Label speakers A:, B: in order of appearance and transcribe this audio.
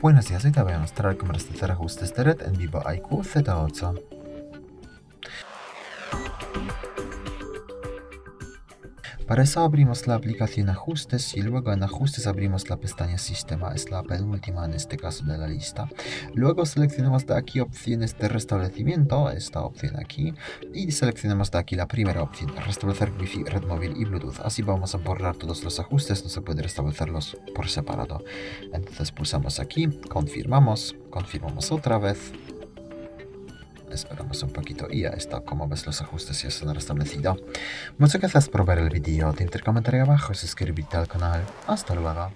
A: Buenos días, hoy te voy a mostrar cómo restablecer ajustes de red en Vivo IQ Z8. Para eso abrimos la aplicación Ajustes y luego en Ajustes abrimos la pestaña Sistema, es la penúltima en este caso de la lista. Luego seleccionamos de aquí opciones de restablecimiento, esta opción aquí, y seleccionamos de aquí la primera opción, restablecer Wi-Fi, red móvil y Bluetooth. Así vamos a borrar todos los ajustes, no se puede restablecerlos por separado. Entonces pulsamos aquí, confirmamos, confirmamos otra vez, Esperamos un poquito y ya está, como ves los ajustes ya son restablecidos. Muchas gracias por ver el vídeo, te comentario abajo, suscríbete al canal. Hasta luego.